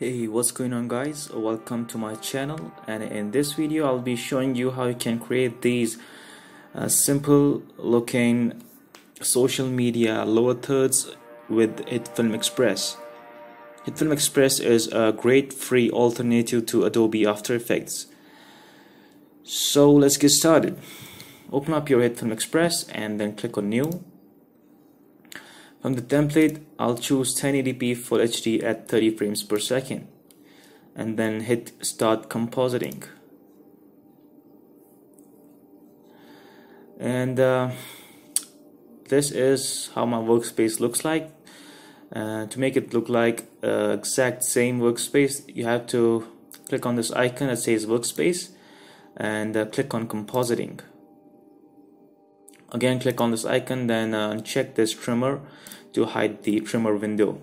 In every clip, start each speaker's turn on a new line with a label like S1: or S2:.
S1: Hey what's going on guys? Welcome to my channel and in this video I'll be showing you how you can create these uh, simple looking social media lower thirds with HitFilm Express. HitFilm Express is a great free alternative to Adobe After Effects. So let's get started. Open up your HitFilm Express and then click on new from the template, I'll choose 1080p Full HD at 30 frames per second and then hit start compositing. And uh, this is how my workspace looks like. Uh, to make it look like uh, exact same workspace, you have to click on this icon that says workspace and uh, click on compositing again click on this icon then uh, check this trimmer to hide the trimmer window.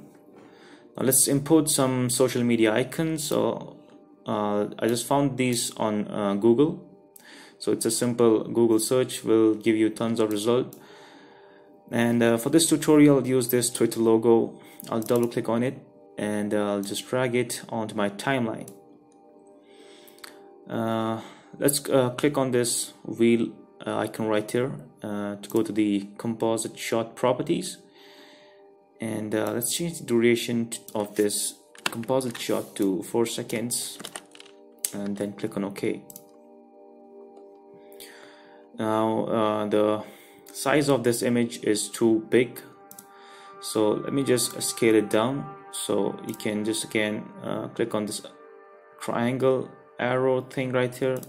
S1: Now let's import some social media icons. So uh, I just found these on uh, Google. So it's a simple Google search will give you tons of result. And uh, for this tutorial I'll use this Twitter logo. I'll double click on it and uh, I'll just drag it onto my timeline. Uh, let's click on this wheel icon right here uh, to go to the composite shot properties. And uh, let's change the duration of this composite shot to 4 seconds and then click on OK. Now uh, the size of this image is too big. So let me just scale it down. So you can just again uh, click on this triangle arrow thing right here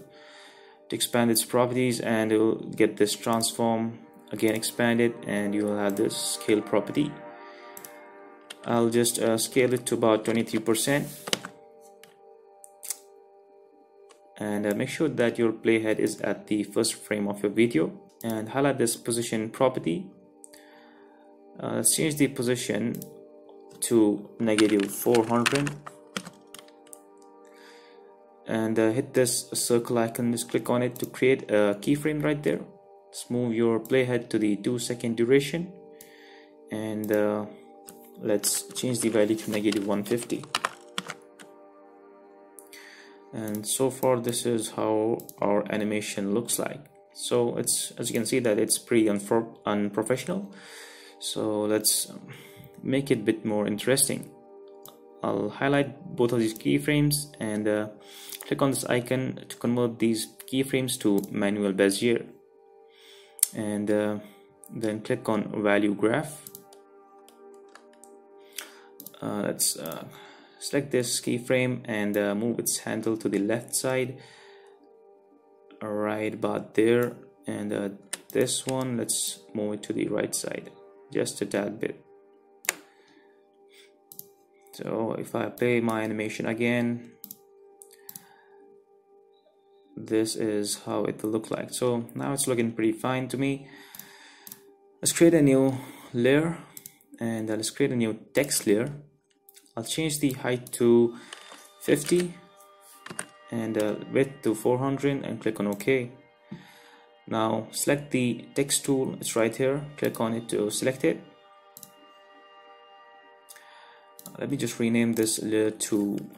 S1: to expand its properties and will get this transform again expand it and you will have this scale property. I'll just uh, scale it to about 23% and uh, make sure that your playhead is at the first frame of your video and highlight this position property. Uh, change the position to negative 400 and uh, hit this circle icon just click on it to create a keyframe right there. Let's move your playhead to the two second duration. And uh, let's change the value to negative 150 and so far this is how our animation looks like. So it's as you can see that it's pretty unprofessional. So let's um, make it a bit more interesting I'll highlight both of these keyframes and uh, click on this icon to convert these keyframes to manual Bezier. And uh, then click on value graph. Uh, let's uh, select this keyframe and uh, move its handle to the left side. Right about there and uh, this one let's move it to the right side just a tad bit so if I play my animation again this is how it will look like. So now it's looking pretty fine to me. Let's create a new layer and uh, let's create a new text layer. I'll change the height to 50 and uh, width to 400 and click on OK. Now select the text tool. It's right here. Click on it to select it let me just rename this to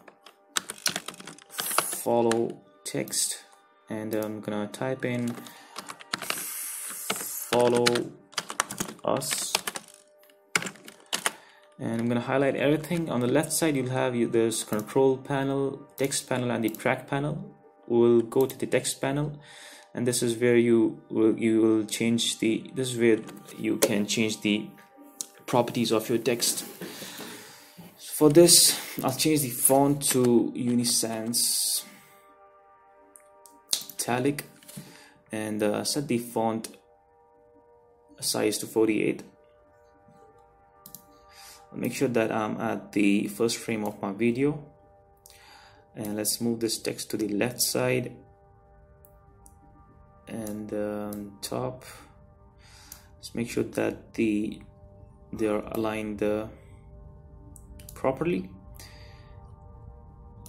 S1: follow text. And I'm gonna type in follow us. And I'm gonna highlight everything. On the left side you'll have this control panel text panel and the track panel. We'll go to the text panel. And this is where you will you will change the this is where you can change the properties of your text for this I'll change the font to Uni Sans italic and uh, set the font size to 48 I'll make sure that I'm at the first frame of my video. And let's move this text to the left side. And um, top. Let's make sure that the they are aligned uh, properly.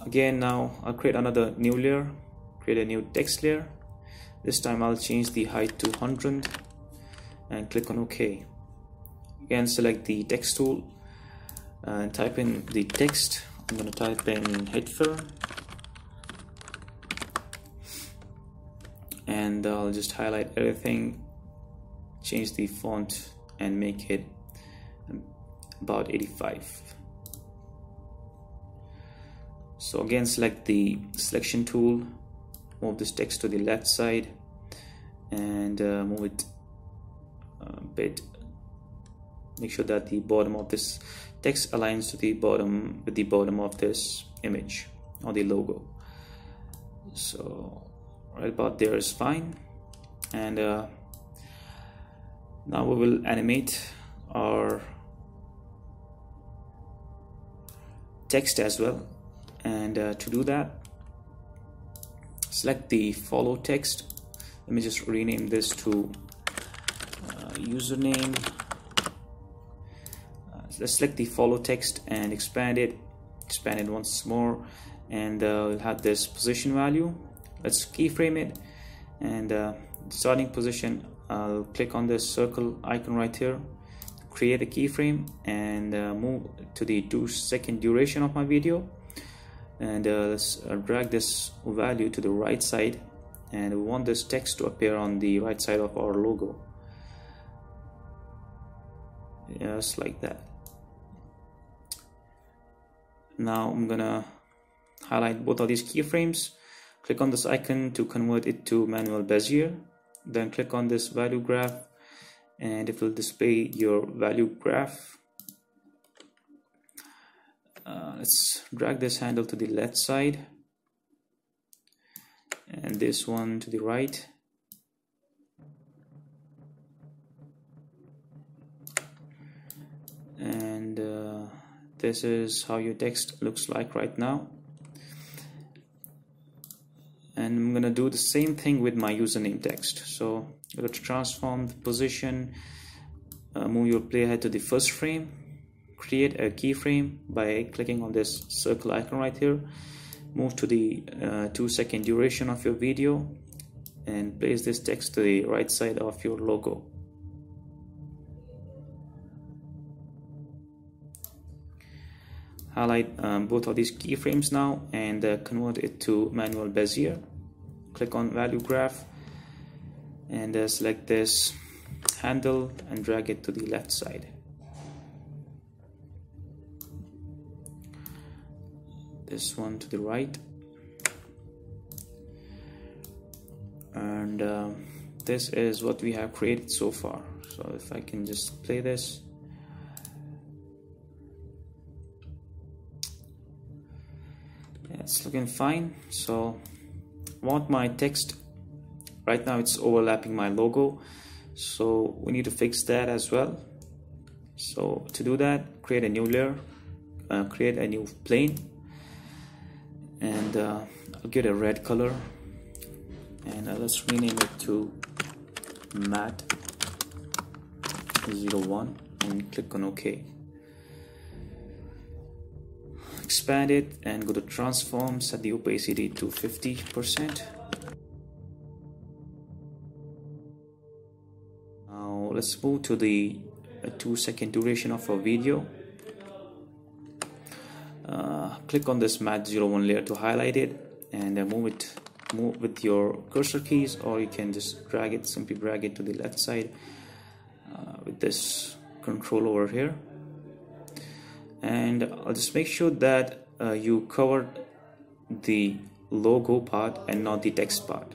S1: Again now I'll create another new layer create a new text layer. This time I'll change the height to 100 and click on OK. Again select the text tool and type in the text. I'm gonna type in Hitler and I'll just highlight everything change the font and make it about 85 so again select the selection tool move this text to the left side and uh, move it a bit. Make sure that the bottom of this text aligns to the bottom with the bottom of this image or the logo. So right about there is fine. And uh, now we will animate our text as well and uh, to do that select the follow text. Let me just rename this to uh, username. Uh, let's select the follow text and expand it. Expand it once more. And uh, we'll have this position value. Let's keyframe it. And uh, starting position I'll click on this circle icon right here. Create a keyframe and uh, move to the two second duration of my video and uh, let's uh, drag this value to the right side. And we want this text to appear on the right side of our logo. Just like that. Now I'm gonna highlight both of these keyframes. Click on this icon to convert it to manual Bezier. Then click on this value graph. And it will display your value graph uh, let's drag this handle to the left side. And this one to the right. And uh, this is how your text looks like right now. And I'm gonna do the same thing with my username text. So go to transform the position uh, move your playhead to the first frame create a keyframe by clicking on this circle icon right here. Move to the uh, two second duration of your video and place this text to the right side of your logo. Highlight um, both of these keyframes now and uh, convert it to manual Bezier. Click on value graph and uh, select this handle and drag it to the left side this one to the right. And uh, this is what we have created so far. So if I can just play this. Yeah, it's looking fine. So I want my text. Right now it's overlapping my logo. So we need to fix that as well. So to do that create a new layer uh, create a new plane and uh, I'll get a red color. And uh, let's rename it to matte 01 and click on OK. Expand it and go to transform set the opacity to 50% now let's move to the uh, two second duration of our video click on this matte 01 layer to highlight it and move it move with your cursor keys or you can just drag it simply drag it to the left side uh, with this control over here. And I'll just make sure that uh, you cover the logo part and not the text part.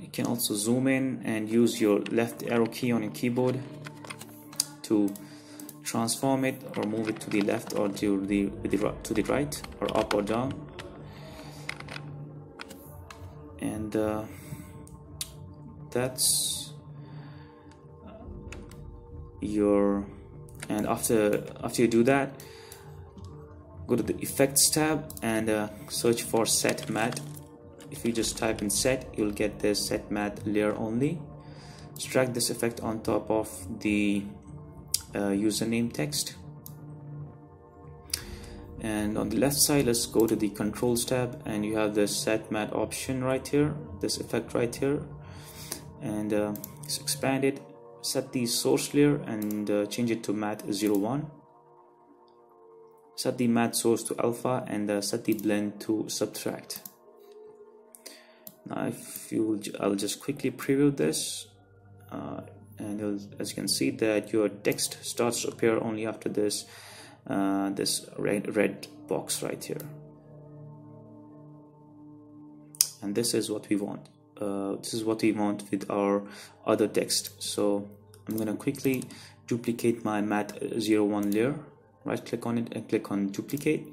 S1: You can also zoom in and use your left arrow key on your keyboard to transform it or move it to the left or to the, to the right or up or down. And uh, that's your and after after you do that go to the effects tab and uh, search for set matte if you just type in set you'll get this set matte layer only. Drag this effect on top of the username text. And on the left side let's go to the controls tab and you have the set matte option right here this effect right here. And uh, expand it set the source layer and uh, change it to matte 01 set the matte source to alpha and uh, set the blend to subtract. Now if you I'll just quickly preview this. Uh, and as you can see that your text starts to appear only after this uh, this red, red box right here. And this is what we want. Uh, this is what we want with our other text. So I'm gonna quickly duplicate my matte 01 layer. Right click on it and click on duplicate.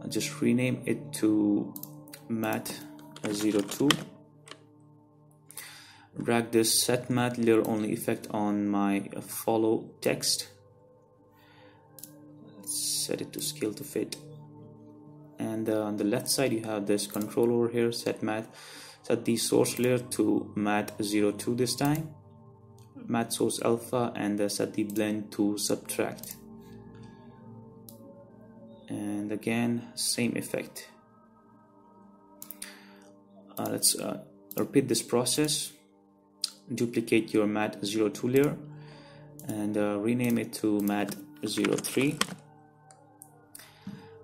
S1: I'll just rename it to matte 02 drag this set matte layer only effect on my follow text. Set it to scale to fit. And uh, on the left side you have this control over here set matte set the source layer to matte 02 this time. Matte source alpha and uh, set the blend to subtract. And again same effect. Uh, let's uh, repeat this process duplicate your matte02 layer and uh, rename it to matte03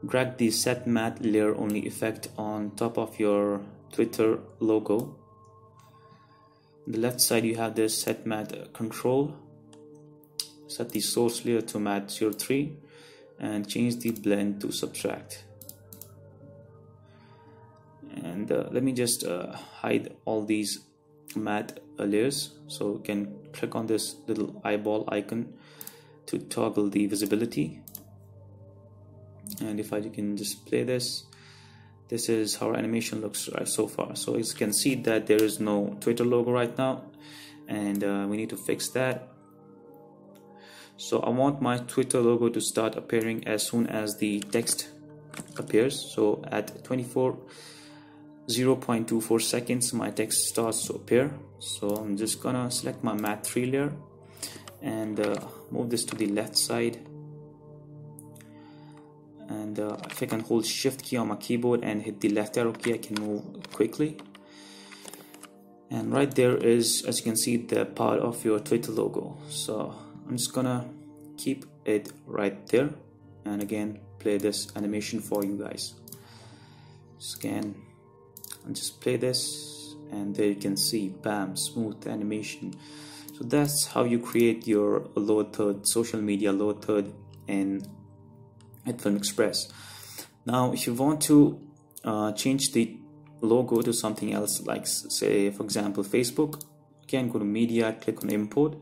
S1: drag the set matte layer only effect on top of your twitter logo. On the left side you have this set matte control. Set the source layer to matte03 and change the blend to subtract. And uh, let me just uh, hide all these matte layers so you can click on this little eyeball icon to toggle the visibility. And if I can just play this this is how our animation looks right so far. So you can see that there is no Twitter logo right now and uh, we need to fix that. So I want my Twitter logo to start appearing as soon as the text appears. So at 24 0.24 seconds my text starts to appear. So I'm just gonna select my matte 3 layer and uh, move this to the left side. And uh, if I can hold shift key on my keyboard and hit the left arrow key I can move quickly. And right there is as you can see the part of your Twitter logo. So I'm just gonna keep it right there. And again play this animation for you guys. Scan and just play this and there you can see bam smooth animation. So that's how you create your lower third social media lower third in Film Express. Now if you want to uh, change the logo to something else like say for example Facebook again go to media click on import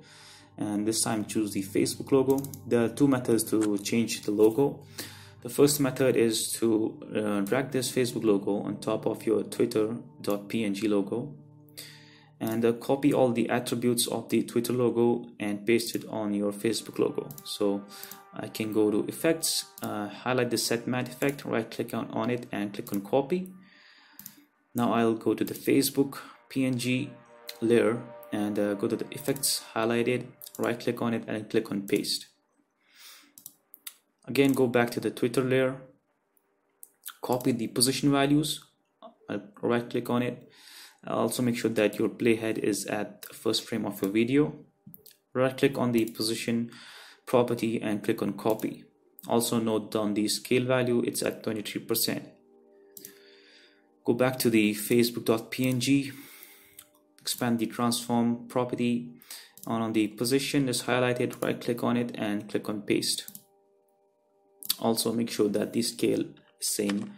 S1: and this time choose the Facebook logo. There are two methods to change the logo the first method is to uh, drag this Facebook logo on top of your twitter.png logo and uh, copy all the attributes of the Twitter logo and paste it on your Facebook logo. So I can go to effects, uh, highlight the set matte effect, right click on, on it and click on copy. Now I'll go to the Facebook PNG layer and uh, go to the effects, highlight it, right click on it and click on paste again go back to the Twitter layer. Copy the position values. I'll right click on it. Also make sure that your playhead is at the first frame of your video. Right click on the position property and click on copy. Also note down the scale value. It's at 23% go back to the facebook.png expand the transform property on the position. Is highlighted. Right click on it and click on paste also make sure that the scale is same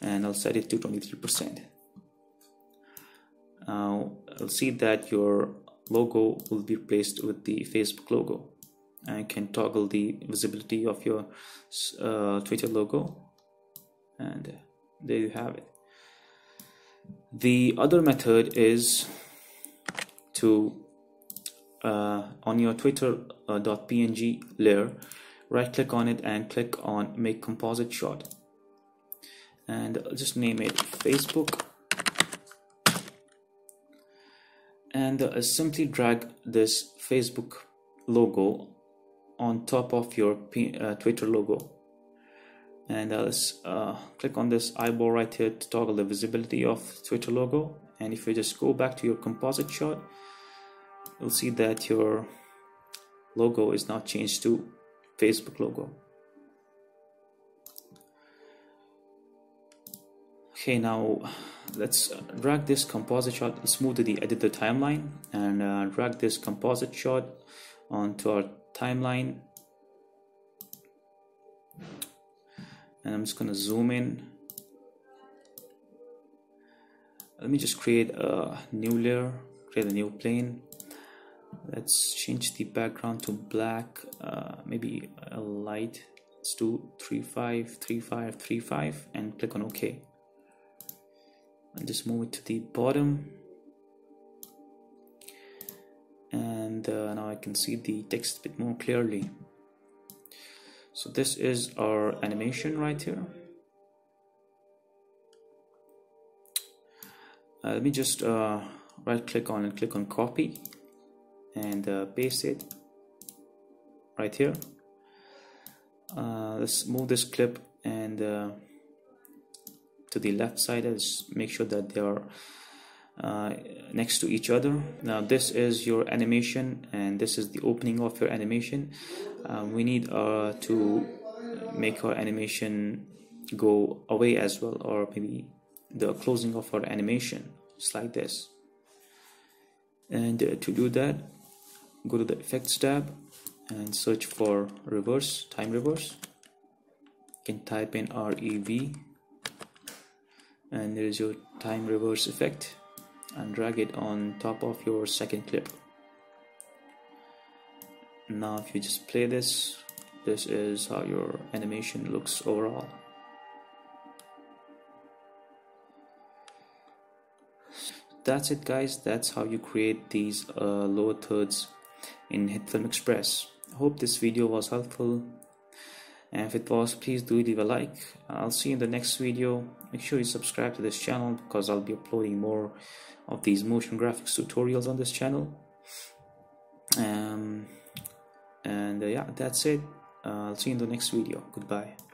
S1: and I'll set it to 23% now I'll see that your logo will be replaced with the Facebook logo. And you can toggle the visibility of your uh, Twitter logo and there you have it. The other method is to uh, on your twitter.png uh, layer right click on it and click on make composite shot. And I'll just name it Facebook. And uh, simply drag this Facebook logo on top of your P uh, Twitter logo. And uh, let's uh, click on this eyeball right here to toggle the visibility of Twitter logo. And if you just go back to your composite shot you'll see that your logo is now changed to Facebook logo. Okay, now let's uh, drag this composite shot, let's move to the edit the timeline and uh, drag this composite shot onto our timeline. And I'm just gonna zoom in. Let me just create a new layer, create a new plane let's change the background to black uh, maybe a light. Let's do 353535 and click on OK and just move it to the bottom. And uh, now I can see the text a bit more clearly. So this is our animation right here. Uh, let me just uh, right click on and click on copy and uh, paste it right here. Uh, let's move this clip and uh, to the left side. Let's make sure that they are uh, next to each other. Now this is your animation and this is the opening of your animation. Uh, we need uh, to make our animation go away as well or maybe the closing of our animation just like this. And uh, to do that go to the effects tab and search for reverse time reverse. You can type in REV and there is your time reverse effect and drag it on top of your second clip. Now if you just play this this is how your animation looks overall. That's it guys. That's how you create these uh, lower thirds in HitFilm Express. I hope this video was helpful. And if it was please do leave a like. I'll see you in the next video. Make sure you subscribe to this channel because I'll be uploading more of these motion graphics tutorials on this channel. Um, and uh, yeah that's it. Uh, I'll see you in the next video. Goodbye